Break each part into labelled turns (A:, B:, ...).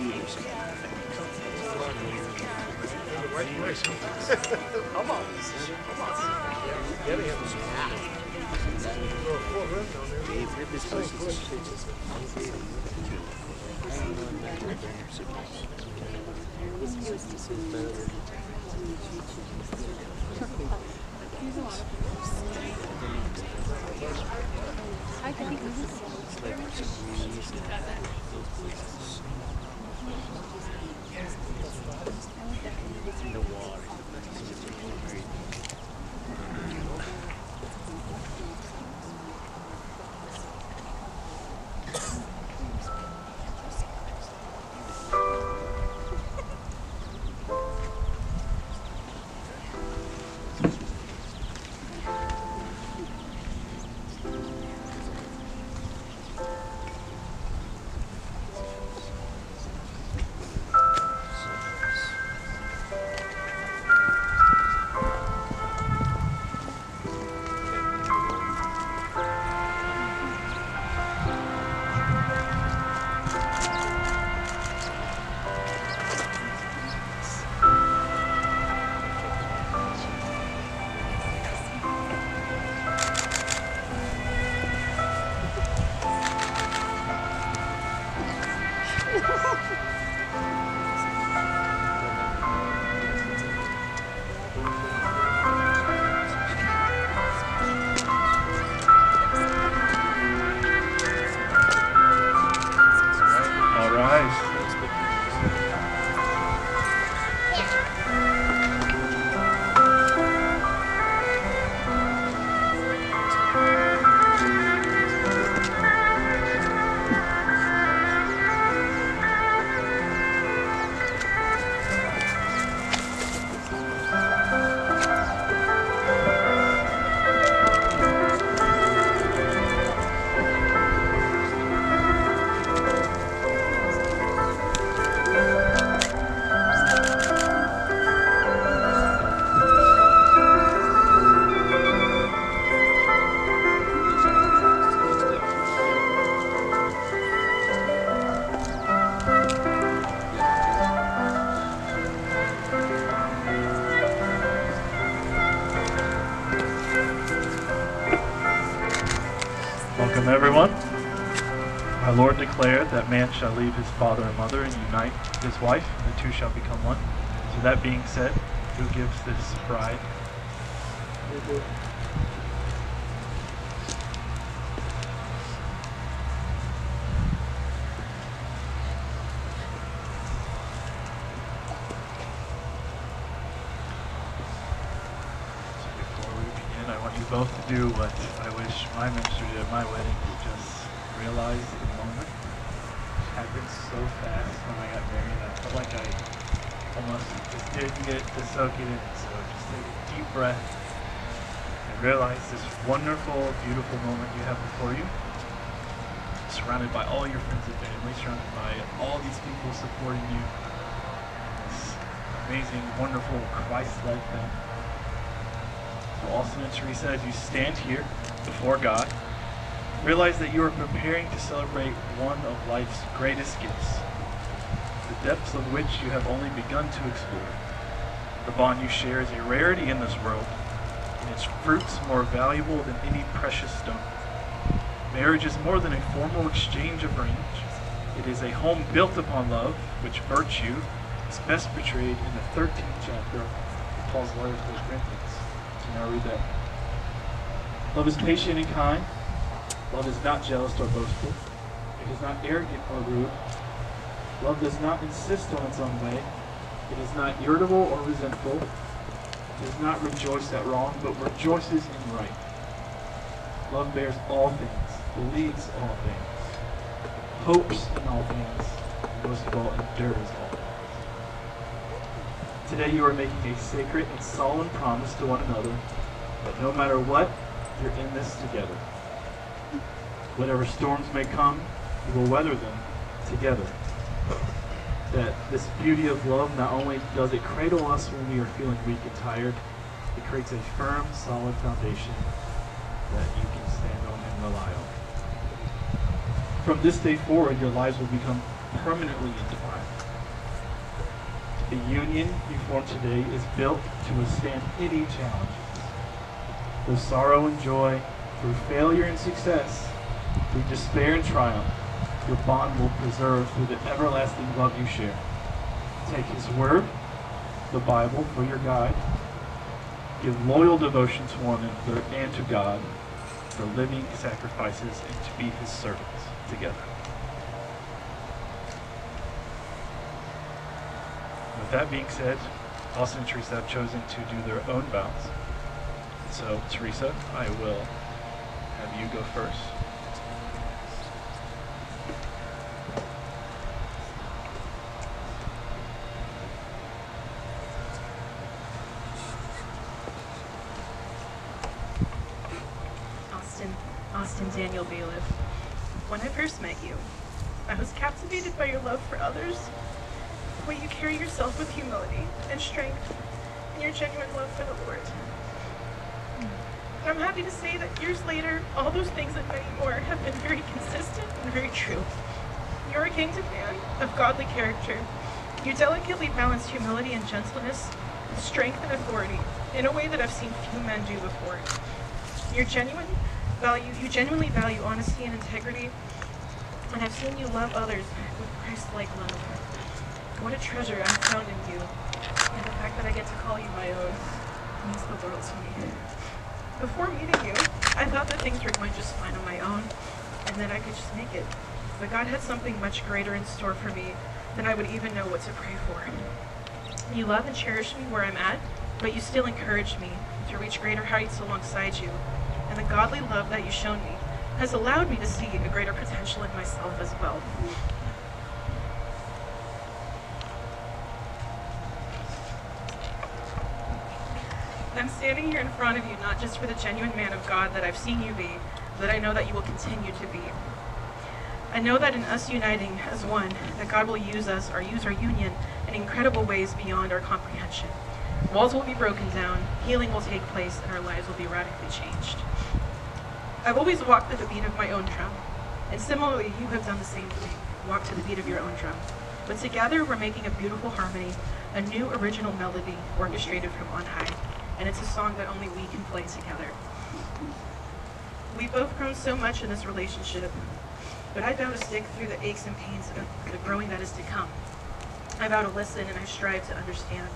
A: years. Come on. Come on. All Declared that man shall leave his father and mother and unite his wife, and the two shall become one. So, that being said, who gives this bride? So before we begin, I want you both to do what I wish my minister did at my wedding, just realize the moment. It happened so fast when I got married. I felt like I almost just didn't get to soak it in. So just take a deep breath and realize this wonderful, beautiful moment you have before you. Surrounded by all your friends and family, surrounded by all these people supporting you. This amazing, wonderful, Christ-like thing. So Austin and Teresa, as you stand here before God, realize that you are preparing to celebrate one of life's greatest gifts, the depths of which you have only begun to explore. The bond you share is a rarity in this world, and its fruits more valuable than any precious stone. Marriage is more than a formal exchange of rings. It is a home built upon love, which virtue is best portrayed in the 13th chapter of Paul's letter to the Corinthians. So now read that. Love is patient and kind. Love is not jealous or boastful. It is not arrogant or rude. Love does not insist on its own way. It is not irritable or resentful. It does not rejoice at wrong, but rejoices in right. Love bears all things, believes all things, hopes in all things, and most of all, endures all. Things. Today you are making a sacred and solemn promise to one another that no matter what, you're in this together. Whatever storms may come, we will weather them together. That this beauty of love not only does it cradle us when we are feeling weak and tired, it creates a firm, solid foundation that you can stand on and rely on. From this day forward, your lives will become permanently intertwined. The union you form today is built to withstand any challenges. Through sorrow and joy, through failure and success, through despair and triumph, your bond will preserve through the everlasting love you share. Take His Word, the Bible, for your guide. Give loyal devotion to one another and to God for living sacrifices and to be His servants together. With that being said, and Teresa have chosen to do their own vows. So, Teresa, I will have you go first.
B: Austin, Daniel Bailiff. When I first met you, I was captivated by your love for others, the way you carry yourself with humility and strength, and your genuine love for the Lord. And I'm happy to say that years later, all those things and many more have been very consistent and very true. You're a kingdom man of godly character. You delicately balance humility and gentleness strength and authority in a way that I've seen few men do before. Your genuine value, you genuinely value honesty and integrity, and I've seen you love others with Christ-like love. What a treasure I've found in you, and the fact that I get to call you my own means the world to me. Before meeting you, I thought that things were going just fine on my own, and that I could just make it. But God had something much greater in store for me than I would even know what to pray for. You love and cherish me where I'm at, but you still encourage me to reach greater heights alongside you. And the godly love that you've shown me has allowed me to see a greater potential in myself as well. I'm standing here in front of you not just for the genuine man of God that I've seen you be, but I know that you will continue to be. I know that in us uniting as one, that God will use us or use our union in incredible ways beyond our comprehension. Walls will be broken down, healing will take place, and our lives will be radically changed. I've always walked to the beat of my own drum, and similarly, you have done the same thing, walk to the beat of your own drum. But together, we're making a beautiful harmony, a new original melody orchestrated from on high, and it's a song that only we can play together. We've both grown so much in this relationship, but I vow to stick through the aches and pains of the growing that is to come. I vow to listen and I strive to understand.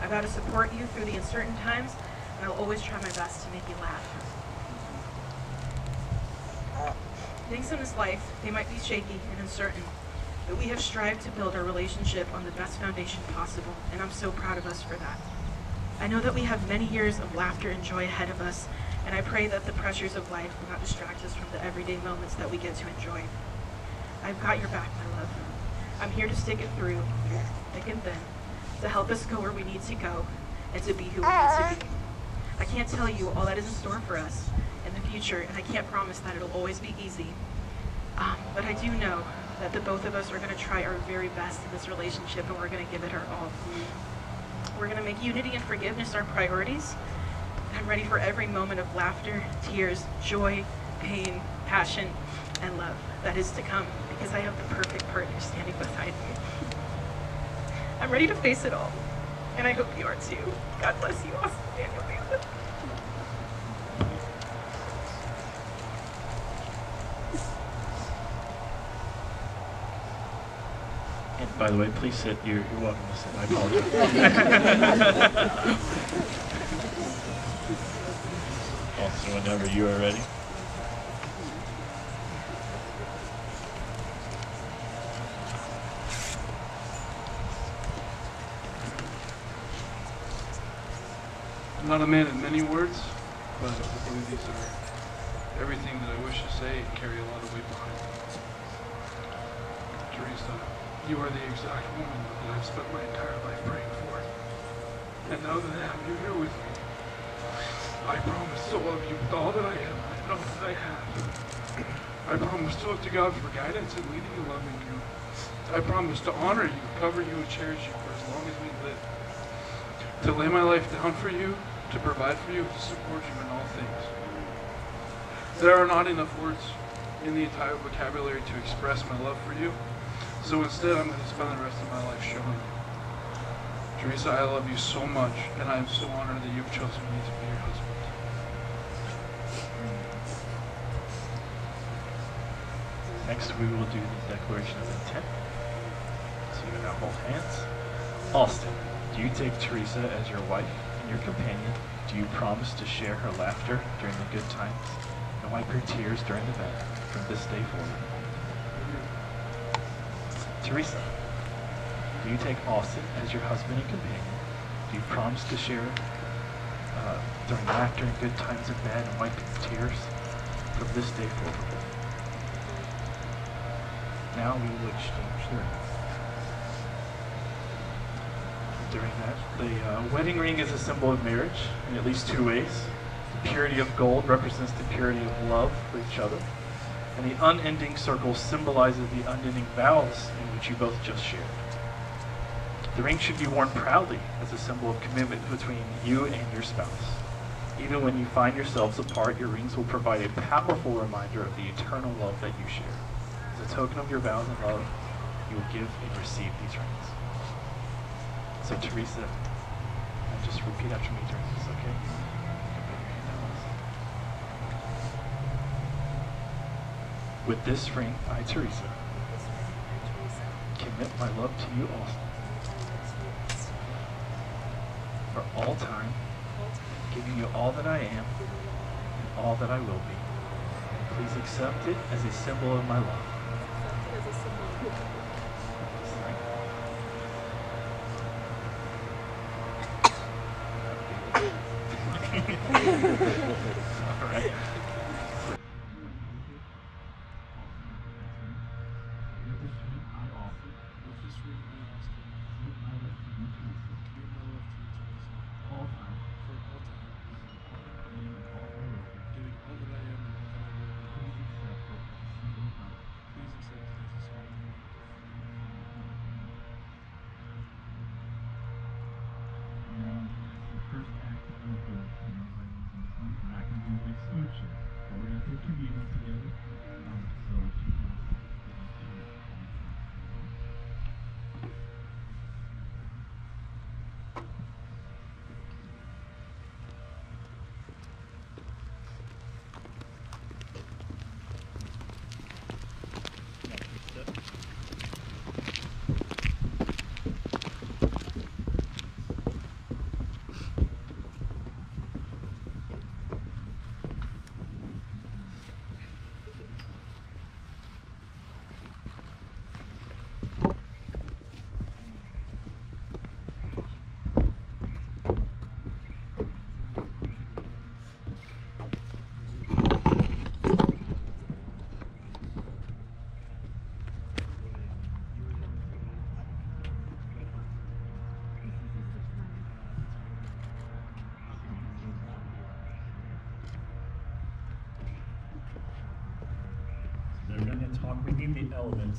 B: I vow to support you through the uncertain times, and I'll always try my best to make you laugh. Things in this life, they might be shaky and uncertain, but we have strived to build our relationship on the best foundation possible, and I'm so proud of us for that. I know that we have many years of laughter and joy ahead of us, and I pray that the pressures of life will not distract us from the everyday moments that we get to enjoy. I've got your back, my love. I'm here to stick it through, thick and thin, to help us go where we need to go, and to be who we need to be. I can't tell you all that is in store for us in the future, and I can't promise that it'll always be easy. Um, but I do know that the both of us are going to try our very best in this relationship, and we're going to give it our all. We're going to make unity and forgiveness our priorities. I'm ready for every moment of laughter, tears, joy, pain, passion, and love that is to come because I have the perfect partner standing beside me. I'm ready to face it all, and I hope you are too. God bless you, Austin Daniel Bailiff.
A: And by the way, please sit. You're, you're welcome to sit. I apologize. also, whenever you are ready.
C: Not a man of many words, but I believe these are everything that I wish to say and carry a lot of weight behind them. Teresa, You are the exact woman that I've spent my entire life praying for. And now that I have you here with me, I promise to love you with all that I am and all that I have. I promise to look to God for guidance and leading and loving you. I promise to honor you, cover you, and cherish you for as long as we live. To lay my life down for you, to provide for you, to support you in all things. There are not enough words in the entire vocabulary to express my love for you. So instead, I'm going to spend the rest of my life showing you. Teresa, I love you so much, and I am so honored that you've chosen me to be your husband.
A: Next, we will do the declaration of intent. So you now hold hands. Austin, do you take Teresa as your wife your companion? Do you promise to share her laughter during the good times and wipe her tears during the bad from this day forward? Teresa, do you take Austin as your husband and companion? Do you promise to share uh, during laughter and good times and bad and wipe his tears from this day forward? Now we will exchange the. During that, the uh, wedding ring is a symbol of marriage in at least two ways. The purity of gold represents the purity of love for each other, and the unending circle symbolizes the unending vows in which you both just shared. The ring should be worn proudly as a symbol of commitment between you and your spouse. Even when you find yourselves apart, your rings will provide a powerful reminder of the eternal love that you share. As a token of your vows and love, you will give and receive these rings. So, Teresa, uh, just repeat after me during this, okay? With this ring, I, Teresa, commit my love to you, Austin, for all time, giving you all that I am and all that I will be. Please accept it as a symbol of my love.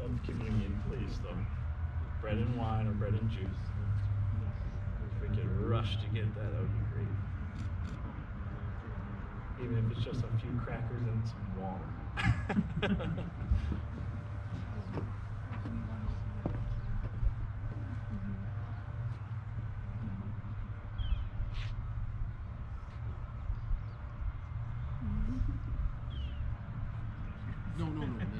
D: Elements of communion, please, though. Bread and wine or bread and juice. If we could rush to get that, that would be great. Even if it's just a few crackers and some water.
E: No, no, no,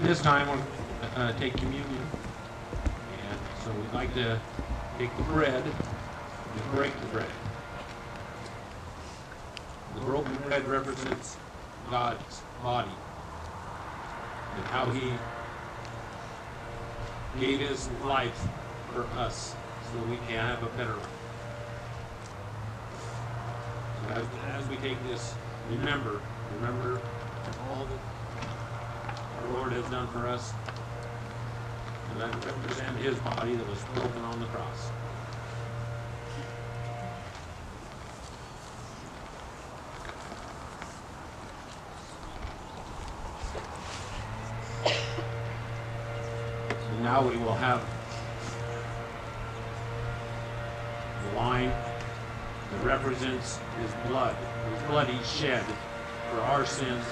E: at this time, we'll uh, take communion. And so we'd like to take the bread and break the bread. The broken bread represents God's body and how He gave His life for us so we can have a better life. So as, as we take this, remember, remember all that our Lord has done for us. And that represent his body that was broken on the cross. So now we will have the wine that represents his blood, his blood he shed for our sins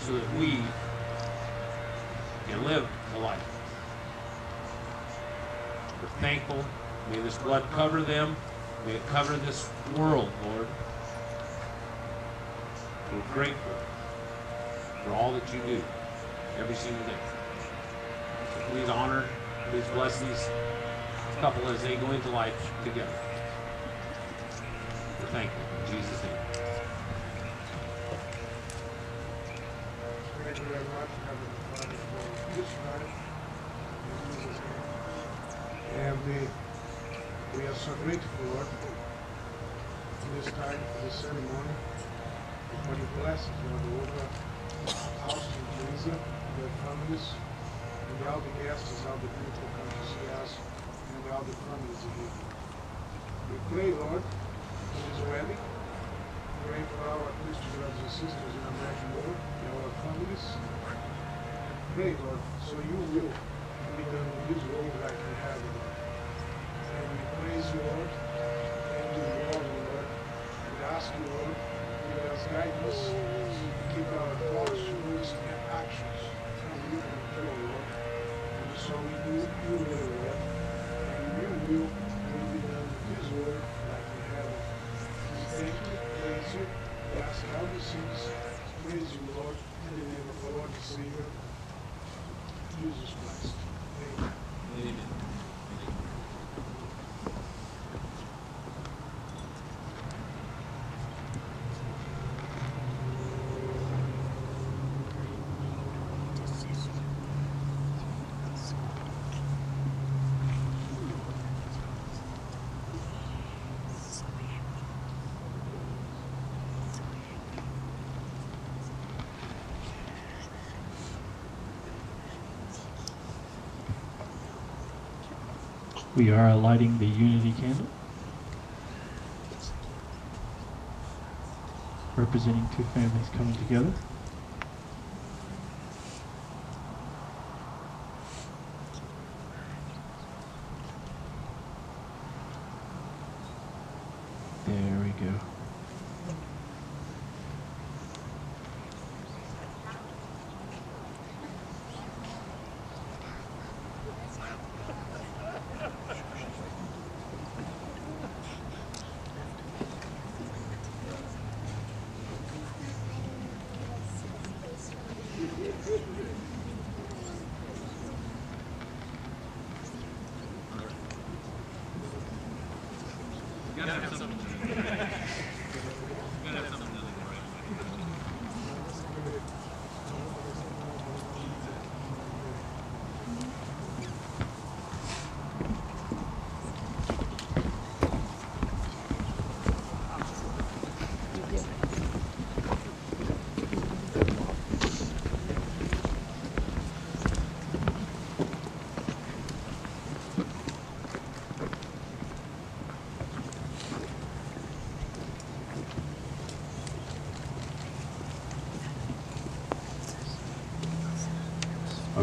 E: so that we can live a life. We're thankful. May this blood cover them. May it cover this world, Lord. We're grateful for all that you do every single day. So please honor, please bless these couple as they go into life together. We're thankful. In Jesus' name.
F: We, we are so grateful, Lord, for this time, for this ceremony, for your blessings, Lord, over Austin and Teresa, their families, and all the guests, all the people come to see us, and all the families here. We pray, Lord, for this wedding. Pray for our Christian brothers and sisters in America, Lord, and our families. Pray, Lord, so you will be done in this world like heaven, Lord. And praise you, Lord, and you, Lord, Lord. We ask you, Lord, give us guidance, keep our thoughts, words, and actions from you and pray, Lord. And so we do you Lord, and your will will be done in this world like in heaven. We thank you, praise you, we ask all the sins, praise you, Lord, in the name of our Lord and Savior, Jesus Christ. Amen.
A: We are lighting the unity candle, representing two families coming together.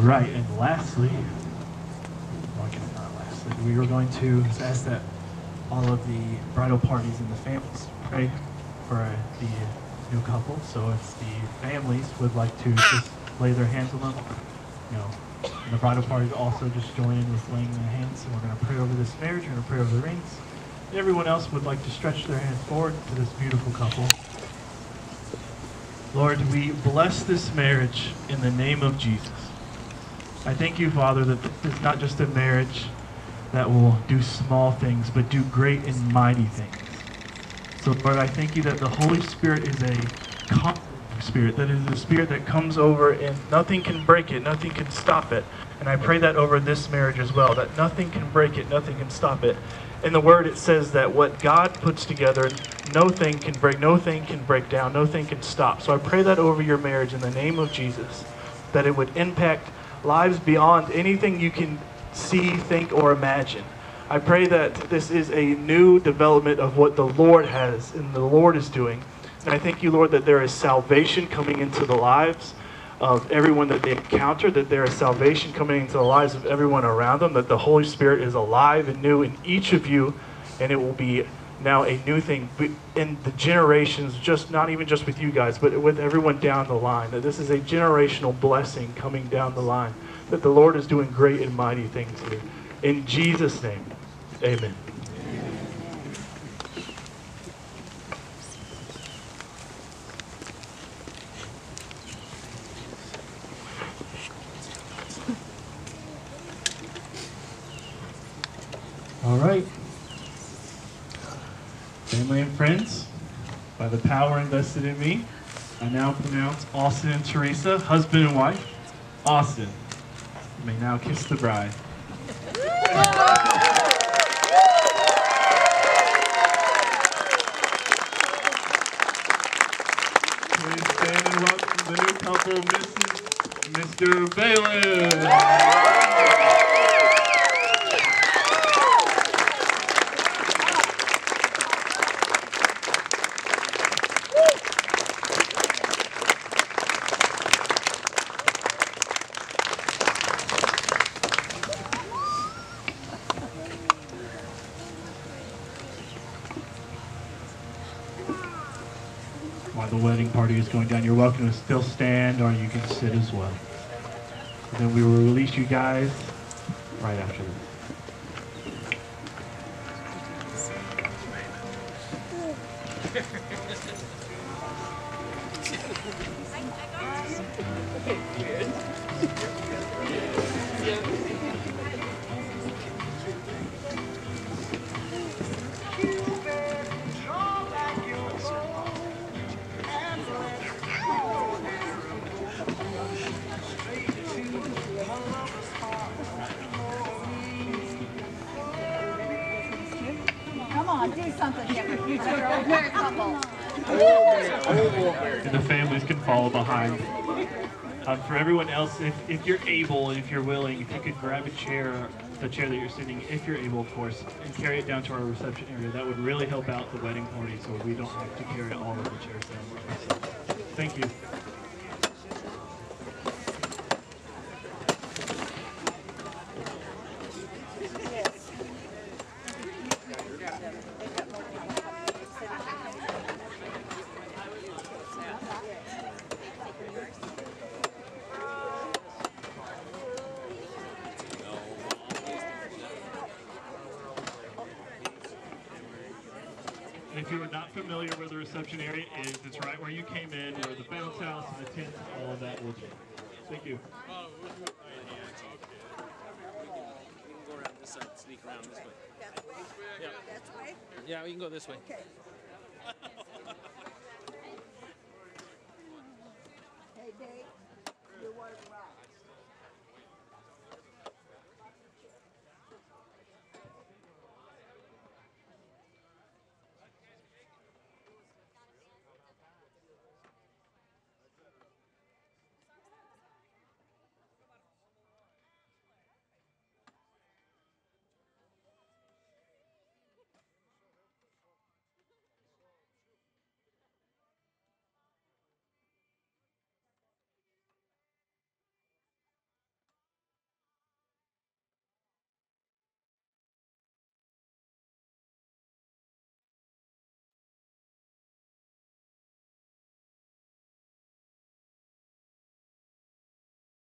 A: Right, and lastly, well, not lastly, we are going to ask that all of the bridal parties and the families pray for the new couple. So if the families would like to just lay their hands on them, you know, and the bridal party also just join in with laying their hands. And we're going to pray over this marriage. We're going to pray over the rings. And everyone else would like to stretch their hands forward to this beautiful couple. Lord, we bless this marriage in the name of Jesus. I thank you, Father, that it's not just a marriage that will do small things, but do great and mighty things. So, Lord, I thank you that the Holy Spirit is a spirit, that is a spirit that comes over and nothing can break it, nothing can stop it. And I pray that over this marriage as well, that nothing can break it, nothing can stop it. In the Word, it says that what God puts together, no thing can break, no thing can break down, no thing can stop. So I pray that over your marriage in the name of Jesus, that it would impact lives beyond anything you can see, think, or imagine. I pray that this is a new development of what the Lord has and the Lord is doing. And I thank you, Lord, that there is salvation coming into the lives of everyone that they encounter, that there is salvation coming into the lives of everyone around them, that the Holy Spirit is alive and new in each of you, and it will be now a new thing in the generations, just not even just with you guys, but with everyone down the line. That this is a generational blessing coming down the line. That the Lord is doing great and mighty things here. In Jesus' name, amen. All right. Family and friends, by the power invested in me, I now pronounce Austin and Teresa, husband and wife. Austin, you may now kiss the bride. Please stand and welcome the new couple, Mrs. Mr. Bailiff. while the wedding party is going down. You're welcome to still stand or you can sit as well. And then we will release you guys right after this.
G: Come
A: behind. Um, for everyone else, if, if you're able and if you're willing, if you could grab a chair, the chair that you're sitting, if you're able, of course, and carry it down to our reception area, that would really help out the wedding party so we don't have to carry all of the chairs down. ourselves. Thank you